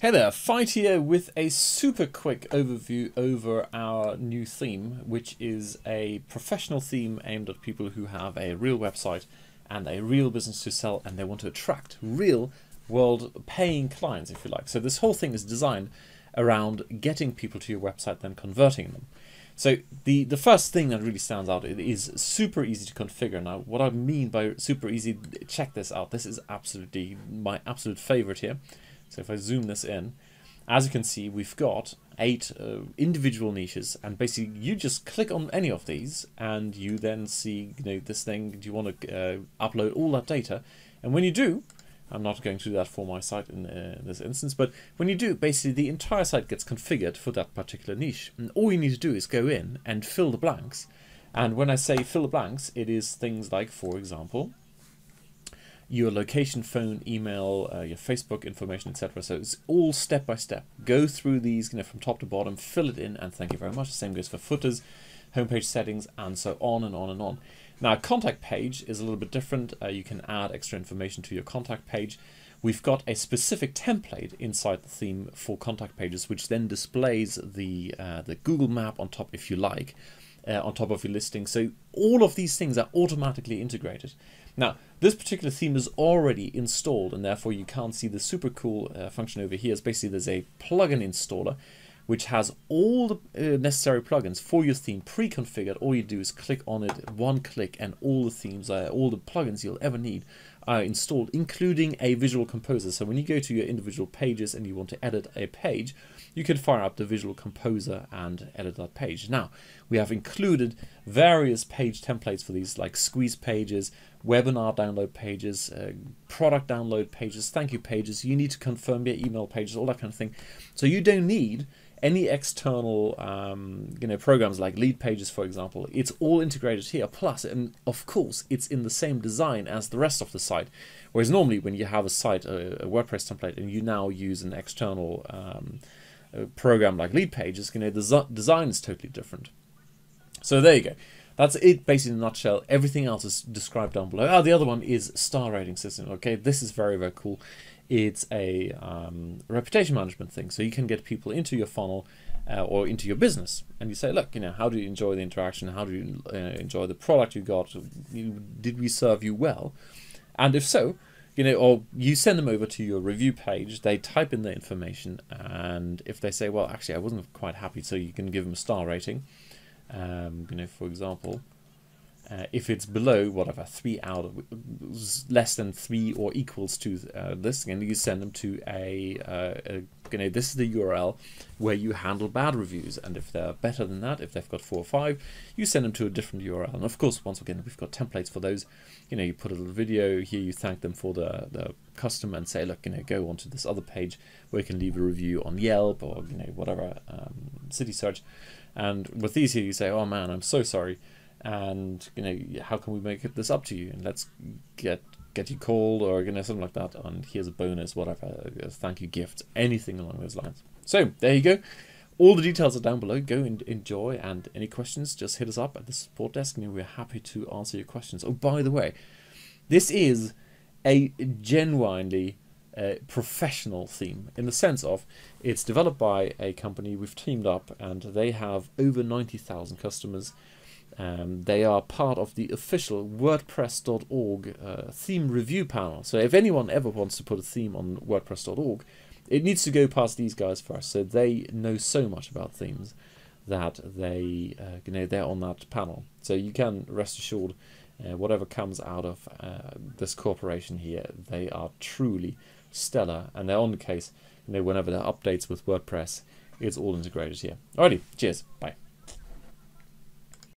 Hey there, Fight here with a super quick overview over our new theme, which is a professional theme aimed at people who have a real website and a real business to sell and they want to attract real world paying clients, if you like. So this whole thing is designed around getting people to your website, then converting them. So the, the first thing that really stands out it is super easy to configure. Now, what I mean by super easy, check this out. This is absolutely my absolute favorite here. So if I zoom this in, as you can see, we've got eight uh, individual niches, and basically you just click on any of these, and you then see, you know, this thing. Do you want to uh, upload all that data? And when you do, I'm not going to do that for my site in uh, this instance, but when you do, basically the entire site gets configured for that particular niche. And all you need to do is go in and fill the blanks. And when I say fill the blanks, it is things like, for example, your location, phone, email, uh, your Facebook information, etc. So it's all step by step. Go through these, you know, from top to bottom, fill it in, and thank you very much. The same goes for footers, homepage settings, and so on and on and on. Now, contact page is a little bit different. Uh, you can add extra information to your contact page. We've got a specific template inside the theme for contact pages, which then displays the uh, the Google map on top, if you like, uh, on top of your listing. So all of these things are automatically integrated. Now, this particular theme is already installed and therefore you can't see the super cool uh, function over here. It's basically there's a plugin installer which has all the uh, necessary plugins for your theme pre-configured. All you do is click on it, one click, and all the themes, all the plugins you'll ever need installed, including a visual composer. So when you go to your individual pages and you want to edit a page, you can fire up the visual composer and edit that page. Now, we have included various page templates for these, like squeeze pages, webinar download pages, uh, product download pages, thank you pages. You need to confirm your email pages, all that kind of thing. So you don't need any external um, you know programs like Leadpages for example it's all integrated here plus and of course it's in the same design as the rest of the site whereas normally when you have a site a, a WordPress template and you now use an external um, program like Leadpages you know the design is totally different so there you go that's it basically in a nutshell everything else is described down below oh the other one is star rating system okay this is very very cool it's a um, reputation management thing. So you can get people into your funnel uh, or into your business, and you say, look, you know, how do you enjoy the interaction? How do you uh, enjoy the product you got? Did we serve you well? And if so, you know, or you send them over to your review page. They type in the information, and if they say, well, actually, I wasn't quite happy, so you can give them a star rating. Um, you know, for example. Uh, if it's below whatever three out of less than three or equals to uh, this, and you send them to a, uh, a, you know this is the URL where you handle bad reviews, and if they're better than that, if they've got four or five, you send them to a different URL. And of course, once again, we've got templates for those. You know, you put a little video here, you thank them for the the custom, and say, look, you know, go onto this other page where you can leave a review on Yelp or you know whatever um, city search. And with these here, you say, oh man, I'm so sorry and you know how can we make this up to you and let's get get you called or you know something like that and here's a bonus whatever a thank you gift anything along those lines. So there you go. All the details are down below. Go and enjoy and any questions just hit us up at the support desk and we're happy to answer your questions. Oh by the way this is a genuinely uh, professional theme in the sense of it's developed by a company we've teamed up and they have over 90,000 customers um, they are part of the official WordPress.org uh, theme review panel. So if anyone ever wants to put a theme on WordPress.org, it needs to go past these guys first. So they know so much about themes that they, uh, you know, they're on that panel. So you can rest assured, uh, whatever comes out of uh, this corporation here, they are truly stellar, and they're on the case. You know, whenever there are updates with WordPress, it's all integrated here. Alrighty, cheers, bye.